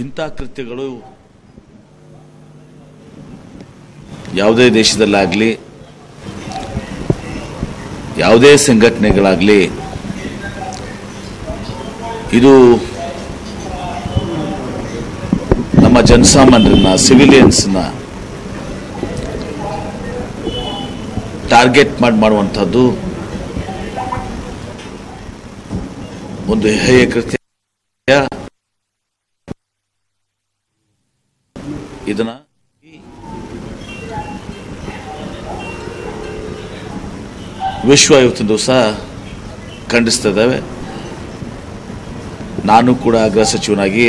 ಇಂಥ ಕೃತ್ಯಗಳು ಯಾವುದೇ ದೇಶದಲ್ಲಾಗಲಿ, ಯಾವುದೇ ಸಂಘಟನೆಗಳಾಗಲಿ, ಇದು ನಮ್ಮ ಜನಸಾಮಾನ್ಯರನ್ನ ಸಿವಿಲಿಯನ್ಸ್ನ ಟಾರ್ಗೆಟ್ ಮಾಡಿ ಮಾಡುವಂಥದ್ದು ಒಂದು ಹೇಯ ಕೃತ್ಯ. ಇದನ್ನ ವಿಶ್ವ ಇವತ್ತಿನ ದಿವಸ ಖಂಡಿಸ್ತಾ ಇದ್ದಾವೆ ನಾನು ಕೂಡ ಗೃಹ ಸಚಿವನಾಗಿ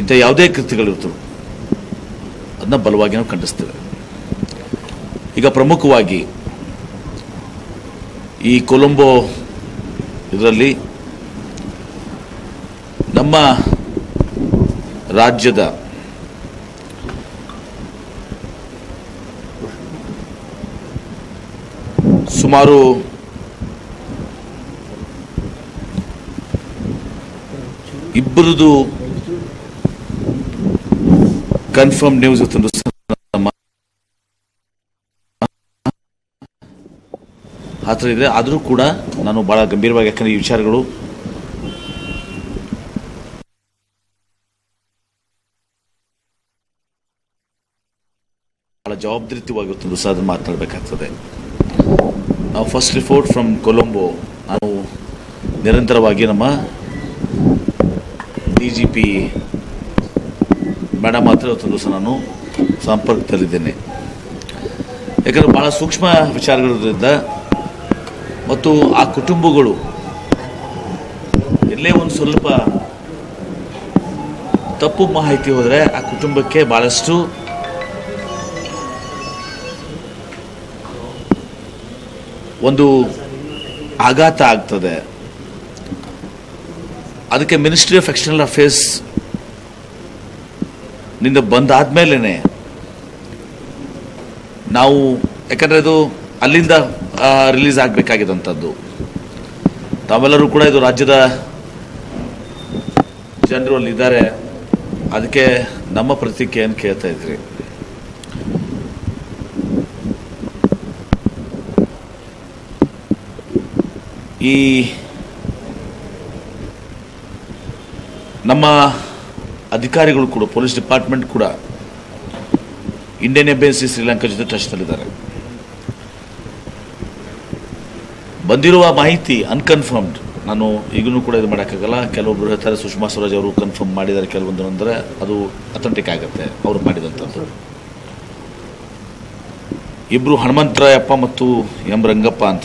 ಇಂಥ ಯಾವುದೇ ಕೃತ್ಯಗಳಿರ್ತವೆ ಅದನ್ನ ಬಲವಾಗಿ ನಾವು ಖಂಡಿಸ್ತೇವೆ. ಈಗ ಪ್ರಮುಖವಾಗಿ ಈ ಕೊಲಂಬೋ ಇದರಲ್ಲಿ ನಮ್ಮ ರಾಜ್ಯದ ಸುಮಾರು ಇಬ್ಬರದು ಕನ್ಫರ್ಮ್ ನ್ಯೂಸ್ ಇತ್ತು ಹತ್ರ ಇದೆ. ಆದರೂ ಕೂಡ ನಾನು ಬಹಳ ಗಂಭೀರವಾಗಿ ಯಾಕಂದ್ರೆ ಈ ವಿಚಾರಗಳು ಬಹಳ ಜವಾಬ್ದಾರಿಯುತವಾಗಿ ಸಹ ಅದನ್ನು ಮಾತನಾಡಬೇಕಾಗ್ತದೆ ಫಸ್ಟ್ ರಿಪೋರ್ಟ್ ಫ್ರಮ್ ಕೊಲಂಬೋ ನಾವು ನಿರಂತರವಾಗಿ ನಮ್ಮ ಡಿ ಜಿ ಪಿ ಮೇಡಮ್ ಹತ್ರ ದಿವಸ ನಾನು ಸಂಪರ್ಕದಲ್ಲಿದ್ದೇನೆ. ಯಾಕಂದರೆ ಭಾಳ ಸೂಕ್ಷ್ಮ ವಿಚಾರಗಳಿರೋದ್ರಿಂದ ಮತ್ತು ಆ ಕುಟುಂಬಗಳು ಎಲ್ಲೇ ಒಂದು ಸ್ವಲ್ಪ ತಪ್ಪು ಮಾಹಿತಿ ಹೋದರೆ ಆ ಕುಟುಂಬಕ್ಕೆ ಬಹಳಷ್ಟು ಒಂದು ಆಘಾತ ಆಗ್ತದೆ. ಅದಕ್ಕೆ ಮಿನಿಸ್ಟ್ರಿ ಆಫ್ ಎಕ್ಸ್ಟರ್ನಲ್ ಅಫೇರ್ಸ್ನಿಂದ ಬಂದಾದ್ಮೇಲೆ ನಾವು, ಯಾಕಂದರೆ ಇದು ಅಲ್ಲಿಂದ ರಿಲೀಸ್ ಆಗಬೇಕಾಗಿದ್ದಂಥದ್ದು ತಾವೆಲ್ಲರೂ ಕೂಡ ಇದು ರಾಜ್ಯದ ಜನರು ಅಲ್ಲಿದ್ದಾರೆ. ಅದಕ್ಕೆ ನಮ್ಮ ಪ್ರತಿಕ್ರಿಯೆಯನ್ನು ಕೇಳ್ತಾ ಇದ್ರಿ. ಈ ನಮ್ಮ ಅಧಿಕಾರಿಗಳು ಕೂಡ, ಪೊಲೀಸ್ ಡಿಪಾರ್ಟ್ಮೆಂಟ್ ಕೂಡ ಇಂಡಿಯನ್ ಎಂಬೆನ್ಸಿ ಶ್ರೀಲಂಕಾ ಜೊತೆ ಟಚ್ನಲ್ಲಿದ್ದಾರೆ ಬಂದಿರುವ ಮಾಹಿತಿ ಅನ್ಕನ್ಫರ್ಮ್ಡ್ ನಾನು ಈಗಲೂ ಕೂಡ ಇದು ಮಾಡೋಕ್ಕಾಗಲ್ಲ. ಕೆಲವೊಬ್ರು ಹೇಳ್ತಾರೆ ಸುಷ್ಮಾ ಸ್ವರಾಜ್ ಅವರು ಕನ್ಫರ್ಮ್ ಮಾಡಿದ್ದಾರೆ ಕೆಲವೊಂದು ಅಂದರೆ ಅದು ಅಥೆಂಟಿಕ್ ಆಗುತ್ತೆ, ಅವರು ಮಾಡಿದಂಥದ್ದು ಇಬ್ಬರು ಹನುಮಂತರಾಯಪ್ಪ ಮತ್ತು ಎಂ ರಂಗಪ್ಪ ಅಂತ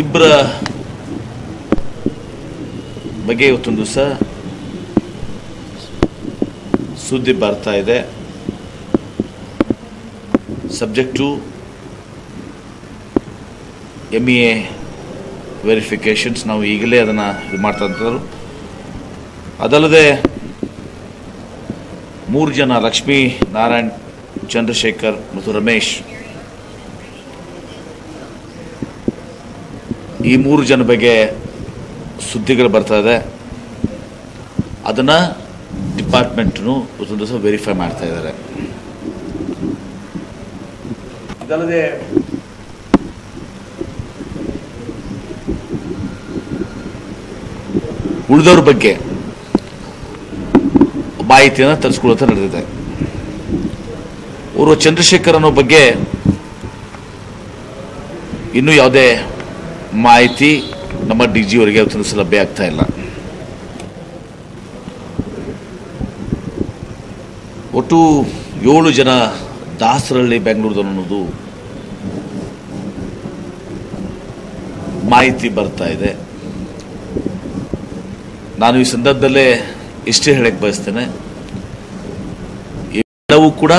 ಇಬ್ಬರ ಬಗ್ಗೆ ಇವತ್ತೊಂದು ದಿವಸ ಸುದ್ದಿ ಬರ್ತಾ ಇದೆ. Subject M E A verifications. ನಾವು ಈಗಲೇ ಅದನ್ನು ಇದು ಮಾಡ್ತಾ ಇದ್ರು ಅದಲ್ಲದೆ ಮೂರು ಜನ ಲಕ್ಷ್ಮೀ ನಾರಾಯಣ್, ಚಂದ್ರಶೇಖರ್ ಮತ್ತು ರಮೇಶ್ ಈ ಮೂರು ಜನ ಬಗ್ಗೆ ಸುದ್ದಿಗಳು ಬರ್ತಾ ಇದೆ. ಅದನ್ನು ಡಿಪಾರ್ಟ್ಮೆಂಟ್ನು ಒಂದು ದಿವಸ ವೆರಿಫೈ ಮಾಡ್ತಾ ಇದ್ದಾರೆ. ಇದಲ್ಲದೆ ಉಳಿದವ್ರ ಬಗ್ಗೆ ಮಾಹಿತಿಯನ್ನು ತರಿಸ್ಕೊಳ್ಳುತ್ತಾ ನಡೆದಿದೆ. ಅವರು ಚಂದ್ರಶೇಖರ್ ಅನ್ನೋ ಬಗ್ಗೆ ಇನ್ನೂ ಯಾವುದೇ ಮಾಹಿತಿ ನಮ್ಮ ಡಿ ಜಿ ಅವರಿಗೆ ಅವತ್ತಿನ ದಿವಸ ಲಭ್ಯ ಆಗ್ತಾ ಇಲ್ಲ. ಒಟ್ಟು ಏಳು ಜನ ದಾಸರಳ್ಳಿ ಬೆಂಗಳೂರು ಅನ್ನೋದು ಮಾಹಿತಿ ಬರ್ತಾ ಇದೆ. ನಾನು ಈ ಸಂದರ್ಭದಲ್ಲೇ ಇಷ್ಟೇ ಹೇಳಕ್ಕೆ ಬಯಸ್ತೇನೆ ಎಲ್ಲವೂ ಕೂಡ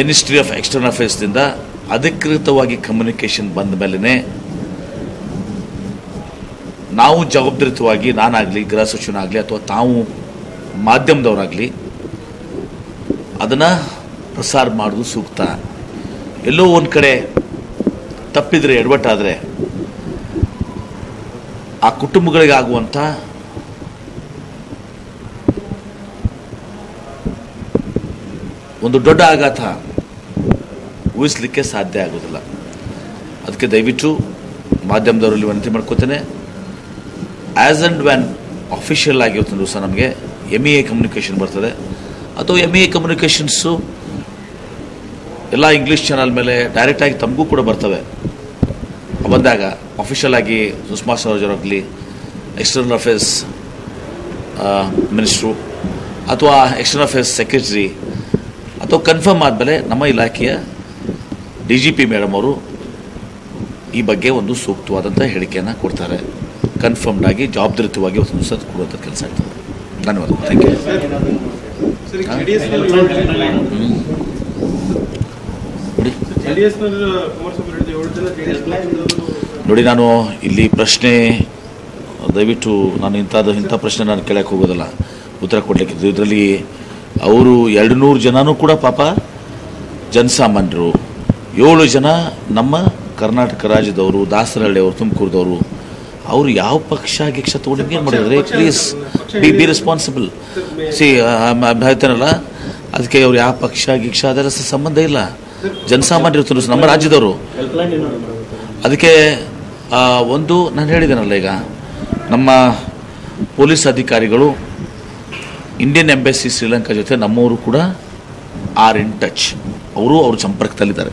ಮಿನಿಸ್ಟ್ರಿ ಆಫ್ ಎಕ್ಸ್ಟರ್ನಲ್ ಅಫೇರ್ಸ್ನಿಂದ ಅಧಿಕೃತವಾಗಿ ಕಮ್ಯುನಿಕೇಶನ್ ಬಂದ ಮೇಲೇ ನಾವು ಜವಾಬ್ದಾರಿತವಾಗಿ ನಾನಾಗಲಿ ಗೃಹ ಸಚಿವನಾಗಲಿ ಅಥವಾ ತಾವು ಮಾಧ್ಯಮದವರಾಗಲಿ ಅದನ್ನು ಪ್ರಸಾರ ಮಾಡೋದು ಸೂಕ್ತ. ಎಲ್ಲೋ ಒಂದು ಕಡೆ ತಪ್ಪಿದರೆ, ಎಡವಟ್ಟಾದರೆ ಆ ಕುಟುಂಬಗಳಿಗಾಗುವಂಥ ಒಂದು ದೊಡ್ಡ ಆಘಾತ ಊಹಿಸ್ಲಿಕ್ಕೆ ಸಾಧ್ಯ ಆಗೋದಿಲ್ಲ ಅದಕ್ಕೆ ದಯವಿಟ್ಟು ಮಾಧ್ಯಮದವರಲ್ಲಿ ವಿನಂತಿ ಮಾಡ್ಕೋತೇನೆ. ಆ್ಯಸ್ ಆ್ಯಂಡ್ ವ್ಯಾನ್ ಅಫಿಷಿಯಲ್ ಆಗಿವತ್ತಿನ ದಿವಸ ನಮಗೆ ಎಂ ಇ ಎ ಕಮ್ಯುನಿಕೇಷನ್ ಬರ್ತದೆ. ಅಥವಾ ಎಂ ಇ ಎ ಕಮ್ಯುನಿಕೇಷನ್ಸು ಎಲ್ಲ ಇಂಗ್ಲೀಷ್ ಚಾನಲ್ ಮೇಲೆ ಡೈರೆಕ್ಟಾಗಿ ತಮಗೂ ಕೂಡ ಬರ್ತವೆ. ಬಂದಾಗ ಅಫಿಷಿಯಲ್ ಆಗಿ ಸುಷ್ಮಾ ಸ್ವರಾಜ್ ಅವರಾಗಲಿ ಎಕ್ಸ್ಟರ್ನಲ್ ಅಫೇರ್ಸ್ ಮಿನಿಸ್ಟ್ರು ಅಥವಾ ಎಕ್ಸ್ಟರ್ನಲ್ ಅಫೇರ್ಸ್ ಸೆಕ್ರೆಟರಿ ಅಥವಾ ಕನ್ಫರ್ಮ್ ಆದಮೇಲೆ ನಮ್ಮ ಇಲಾಖೆಯ ಡಿ ಜಿ ಪಿ ಮೇಡಮ್ ಅವರು ಈ ಬಗ್ಗೆ ಒಂದು ಸೂಕ್ತವಾದಂಥ ಹೇಳಿಕೆಯನ್ನು ಕೊಡ್ತಾರೆ. ಕನ್ಫರ್ಮ್ಡ್ ಆಗಿ ಜವಾಬ್ದಾರಿತವಾಗಿ ಒಂದು ಸತ್ ಕೊಡುವಂಥ ಕೆಲಸ ಆಗ್ತದೆ. ಧನ್ಯವಾದ. ಥ್ಯಾಂಕ್ ಯು ನೋಡಿ. ನಾನು ಇಲ್ಲಿ ಪ್ರಶ್ನೆ ದಯವಿಟ್ಟು ನಾನು ಇಂಥದ್ದು ಇಂಥ ಪ್ರಶ್ನೆ ನಾನು ಕೇಳಕ್ಕೆ ಹೋಗೋದಲ್ಲ. ಉತ್ತರ ಕೊಡಲಿಕ್ಕಿದ್ದು ಇದರಲ್ಲಿ ಅವರು ಎರಡು ನೂರು ಜನನೂ ಕೂಡ ಪಾಪ ಜನಸಾಮಾನ್ಯರು ಏಳು ಜನ ನಮ್ಮ ಕರ್ನಾಟಕ ರಾಜ್ಯದವರು ದಾಸರಹಳ್ಳಿಯವರು ತುಮಕೂರದವರು ಅವರು ಯಾವ ಪಕ್ಷ ಗಿಕ್ಷ ತಗೊಂಡು ಏನು ಮಾಡಿದ್ರೆ? Please be be responsible C ಹೇಳ್ತಾರಲ್ಲ ಅದಕ್ಕೆ ಅವ್ರು ಯಾವ ಪಕ್ಷ ಗಿಕ್ಷ ಅದರ ಸಂಬಂಧ ಇಲ್ಲ. ಜನಸಾಮಾನ್ಯರು ನಮ್ಮ ರಾಜ್ಯದವರು. ಅದಕ್ಕೆ ಒಂದು ನಾನು ಹೇಳಿದ್ದೇನಲ್ಲ ಈಗ ನಮ್ಮ ಪೊಲೀಸ್ ಅಧಿಕಾರಿಗಳು ಇಂಡಿಯನ್ ಎಂಬೆಸಿ ಶ್ರೀಲಂಕಾ ಜೊತೆ ನಮ್ಮವರು ಕೂಡ ಆರ್ ಇನ್ ಟಚ್ ಅವರು ಅವ್ರ ಸಂಪರ್ಕದಲ್ಲಿದ್ದಾರೆ.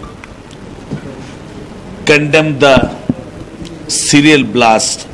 condemn the serial blast